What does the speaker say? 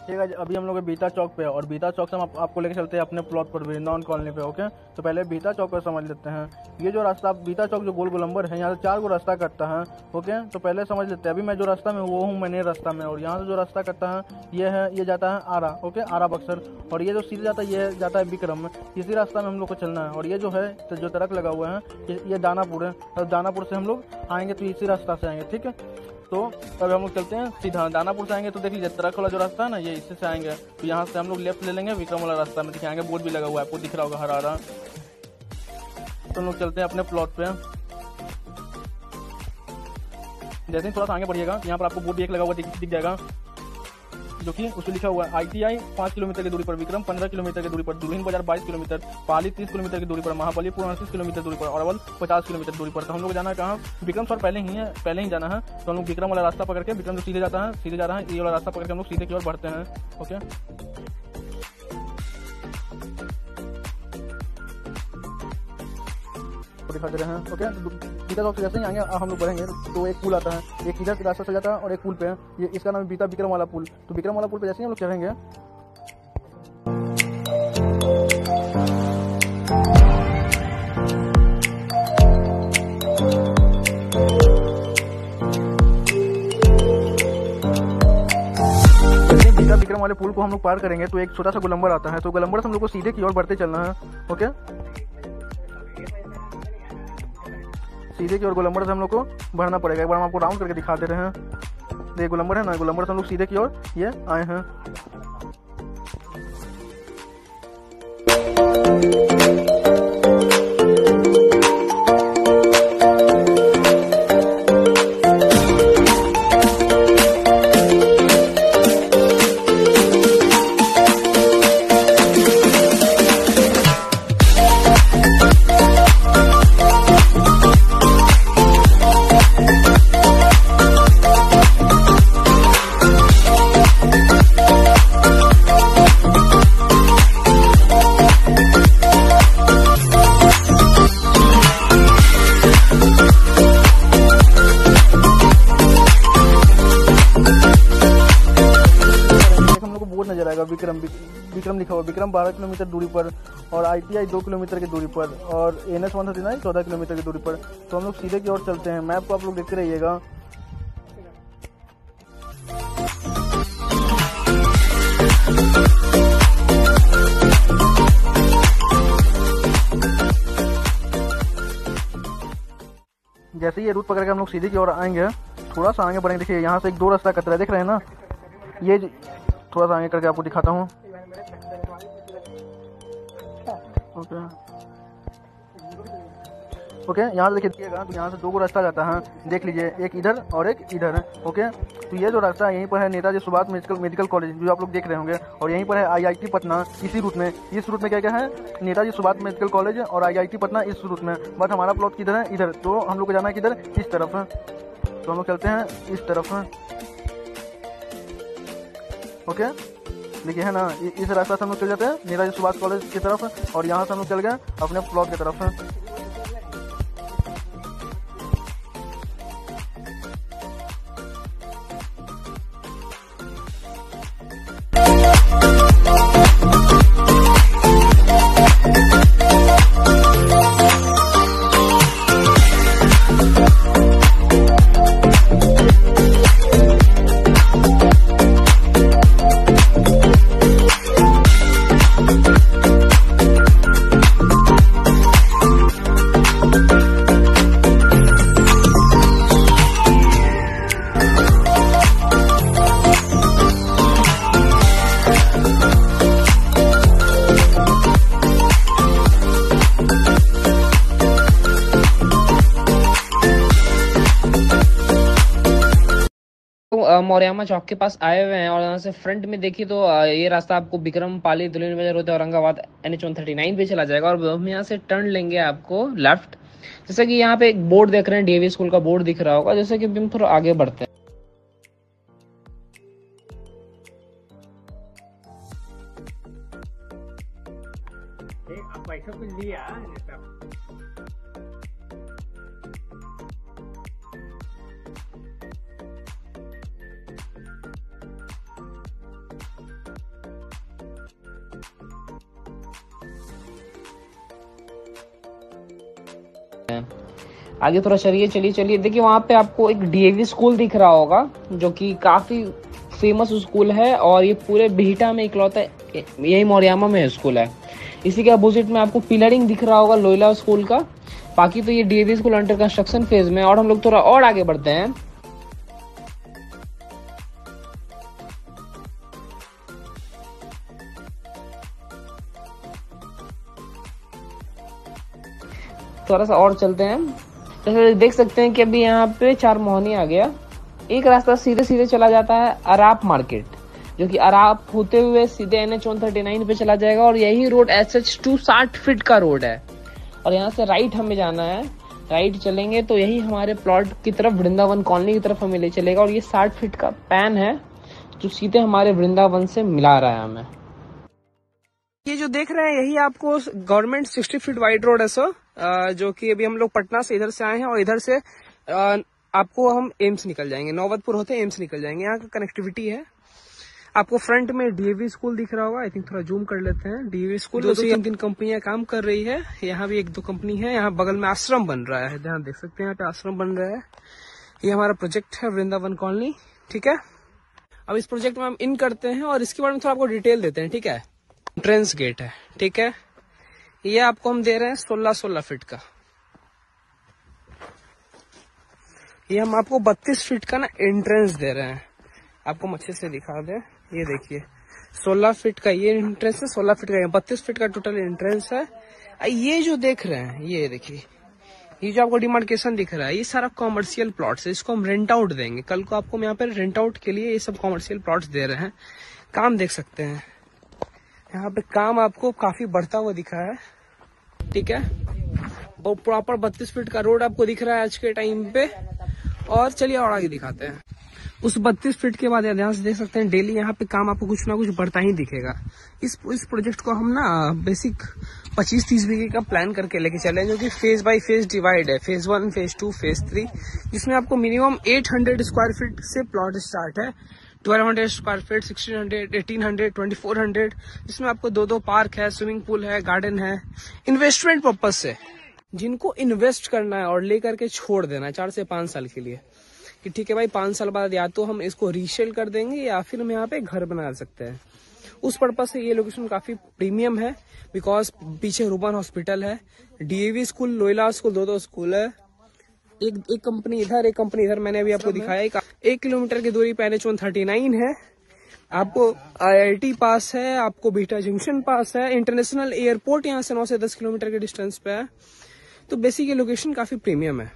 ठीक है अभी हम लोग बीता चौक पे है और बीता चौक से हम आप, आपको लेके चलते हैं अपने प्लॉट पर वृंदावन कॉलोनी पे ओके तो पहले बीता चौक पर समझ लेते हैं। ये जो रास्ता बीता चौक जो गोल गोलंबर है यहाँ से चार गो रास्ता कटता है ओके तो पहले समझ लेते हैं। अभी मैं जो रास्ता में वो हूँ मैंने रास्ता में और यहाँ से जो रास्ता कटता है ये है ये जाता है आरा ओके आरा बक्सर और ये जो सीधे जाता है ये जाता है विक्रम इसी रास्ता में हम लोग को चलना है और ये जो है तो जो तरक लगा हुआ है ये दानापुर है। दानापुर से हम लोग आएँगे तो इसी रास्ता से आएँगे ठीक है? तो अभी हम लोग चलते हैं सीधा दानापुर से आएँगे। तो देख लीजिए तरक वाला जो रास्ता है ना, ये इससे से आएँगे। तो यहाँ से हम लोग लेफ़्ट ले लेंगे, विक्रम वाला रास्ता। में देखिए आगे बोर्ड भी लगा हुआ है, आपको दिख रहा होगा, हरा हरा। तो हम लोग चलते हैं अपने प्लॉट पे। जैसे ही थोड़ा सा आगे बढ़िएगा, यहाँ पर आपको बोर्ड भी एक लगा हुआ दिख जाएगा। जो कि उसमें लिखा हुआ है आईटीआई पाँच किलोमीटर की दूरी पर विक्रम, पंद्रह किलोमीटर की दूरी पर दुल्हिन बाज़ार बाईस किलोमीटर, पाली तीस किलोमीटर की दूरी पर महाबलीपुर अड़तीस किलोमीटर दूरी पर अरवल, पचास किलोमीटर दूरी पर। तो हम लोग जाना है कहाँ? विक्रम सर पहले ही है, पहले ही जाना है। तो हम लोग विक्रम वाला रास्ता पकड़ के, विक्रम जो सीधे जाता है, सीधे जा रहा है, ये वाला रास्ता पकड़ के हम लोग सीधे की ओर बढ़ते हैं, ओके? दिखा दे रहे हैं ओके बीता चौक से जैसे ही आएँगे हम लोग बढ़ेंगे। तो एक पुल आता है, एक इधर से रास्ता से जाता है और एक पुल पे ये इसका नाम बीता विक्रम वाला पुल। तो विक्रम वाला पुल पे जैसे ही हम लोग चढ़ेंगे विक्रम वाले पुल को हम लोग पार करेंगे तो एक छोटा सा गोलंबर आता है। तो गोलंबर से हम लोग को सीधे की ओर बढ़ते चलना है ओके सीधे की ओर गोलंबर से हम लोग को भरना पड़ेगा। एक बार हम आपको राउंड करके दिखा दे रहे हैं। ये गोलंबर है ना? गोलंबर से हम लोग सीधे की ओर ये आए हैं। विक्रम लिखा हुआ विक्रम बारह किलोमीटर दूरी पर और आईटीआई दो किलोमीटर की दूरी पर और एन एस वन चौदह किलोमीटर की दूरी पर। तो हम लोग सीधे की ओर चलते हैं। मैप को आप लोग देखते रहिएगा। जैसे ये रूट पकड़ के हम लोग सीधे की ओर आएँगे, थोड़ा सा आगे बढ़ेंगे। देखिए, यहाँ से एक दो रास्ता कतरा देख रहे हैं ना। ये थोड़ा सा आगे करके आपको दिखाता हूँ। ओके यहाँ से देखिएगा तो यहाँ से दो रास्ता जाता है। देख लीजिए, एक इधर और एक इधर ओके तो ये जो रास्ता है, यहीं पर है Netaji Subhash medical medical college, जो आप लोग देख रहे होंगे। और यहीं पर है आईआईटी पटना, इसी रूट में। इस रूट में क्या क्या है? नेताजी सुभाष मेडिकल कॉलेज और आईआईटी पटना इस रूट में। बट हमारा प्लॉट किधर है? इधर। तो हम लोग को जाना है किधर? इस तरफ़। तो हम लोग चलते हैं इस तरफ़। ओके देखिए, है ना इस रास्ता से हम लोग चल जाते हैं, नेताजी सुभाष कॉलेज की तरफ़, और यहाँ से हम लोग चल गए अपने प्लॉट की तरफ़। मौर्यामा चौक के पास आए हुए हैं और यहाँ से फ्रंट में देखिए तो ये रास्ता आपको विक्रम, पाली दुल्हन बाज़ार होते Aurangabad, N H one thirty nine पे चला जाएगा और हम यहाँ से टर्न लेंगे आपको लेफ़्ट जैसे कि यहाँ पे एक बोर्ड देख रहे हैं डीएवी स्कूल का बोर्ड दिख रहा होगा, जैसे कि हम थोड़ा आगे बढ़ते हैं। पैसा कुछ दिया हैं। आगे थोड़ा चलिए चलिए चलिए। देखिए, वहाँ पे आपको एक डीएवी स्कूल दिख रहा होगा, जो कि काफ़ी फ़ेमस स्कूल है, और ये पूरे बिहटा में इकलौता यही मौरियामा में स्कूल है। इसी के अपोजिट में आपको पिलरिंग दिख रहा होगा लोयला स्कूल का। बाकी तो ये DAV school under construction phase में और हम लोग थोड़ा और आगे बढ़ते हैं। थोड़ा सा और चलते हैं। जैसे देख सकते हैं कि अभी यहाँ पे चार मोहनी आ गया। एक रास्ता सीधे सीधे चला जाता है अराप मार्केट, जो कि अराप होते हुए सीधे एन एच पे चला जाएगा और यही रोड एस एच टू साठ फीट का रोड है। और यहाँ से राइट हमें जाना है। राइट चलेंगे तो यही हमारे प्लॉट की तरफ़ वृंदावन कॉलोनी की तरफ़ हमें ले चलेगा और ये साठ फीट का पैन है, जो सीधे हमारे वृंदावन से मिला रहा है हमें। ये जो देख रहे हैं, यही आपको government sixty feet wide road है सर जो कि अभी हम लोग पटना से इधर से आए हैं और इधर से आपको हम एम्स निकल जाएँगे। नौबतपुर होते एम्स निकल जाएँगे। यहाँ का कनेक्टिविटी है। आपको फ्रंट में डीएवी स्कूल दिख रहा होगा। आई थिंक थोड़ा जूम कर लेते हैं। डीएवी स्कूल दो तीन तीन कंपनियाँ काम कर रही है। यहाँ भी एक दो कंपनी है। यहाँ बगल में आश्रम बन रहा है। ध्यान देख सकते हैं यहाँ पे आश्रम बन रहा है। ये हमारा प्रोजेक्ट है वृंदावन कॉलोनी ठीक है? अब इस प्रोजेक्ट में हम इन करते हैं और इसके बारे में थोड़ा आपको डिटेल देते हैं। ठीक है? एंट्रेंस गेट है। ठीक है? ये आपको हम दे रहे हैं सोलह सोलह फीट का। ये हम आपको बत्तीस फीट का ना एंट्रेंस दे रहे हैं। आपको हम अच्छे से दिखा दें। ये देखिए 16 फीट का ये एंट्रेंस है 16 फीट का बत्तीस फीट का टोटल एंट्रेंस है। ये जो देख रहे हैं, ये देखिए, ये जो आपको डिमार्केशन दिख रहा है, ये सारा कॉमर्शियल प्लॉट्स है। इसको हम रेंट आउट देंगे। कल को आपको हम यहाँ पे रेंट आउट के लिए ये सब कॉमर्शियल प्लॉट्स दे रहे हैं। काम देख सकते हैं। यहाँ पे काम आपको काफ़ी बढ़ता हुआ दिखा है। ठीक है? और प्रॉपर बत्तीस फीट का रोड आपको दिख रहा है आज के टाइम पे। और चलिए और आगे दिखाते हैं। उस 32 फीट के बाद ध्यान से देख सकते हैं डेली यहाँ पे काम आपको कुछ ना कुछ बढ़ता ही दिखेगा। इस इस प्रोजेक्ट को हम ना बेसिक 25-30 बीघे का प्लान करके लेके चले जो कि फ़ेज़ बाय फ़ेज़ डिवाइड है। Phase one phase two phase three जिसमें आपको मिनिमम 800 स्क्वायर फीट से प्लॉट स्टार्ट है। 1200 स्क्वायर फीट 1600 1800 2400 जिसमें आपको दो दो पार्क है स्विमिंग पूल है गार्डन है। इन्वेस्टमेंट पर्पज से जिनको इन्वेस्ट करना है और लेकर के छोड़ देना है, चार से पाँच साल के लिए। कि ठीक है भाई, पाँच साल बाद या तो हम इसको रीसेल कर देंगे या फिर हम यहाँ पे घर बना सकते हैं। उस पर्पज से ये लोकेशन काफ़ी प्रीमियम है बिकॉज़ पीछे रूबन हॉस्पिटल है डीएवी स्कूल लोयला स्कूल दो दो स्कूल है। एक एक कंपनी इधर एक कंपनी इधर मैंने अभी आपको दिखाया एक, एक किलोमीटर की दूरी पे N H one thirty nine है। आपको आईआईटी पास है आपको बीटा जंक्शन पास है इंटरनेशनल एयरपोर्ट यहाँ से नौ से दस किलोमीटर के डिस्टेंस पे है। तो बेसिक ये लोकेशन काफ़ी प्रीमियम है।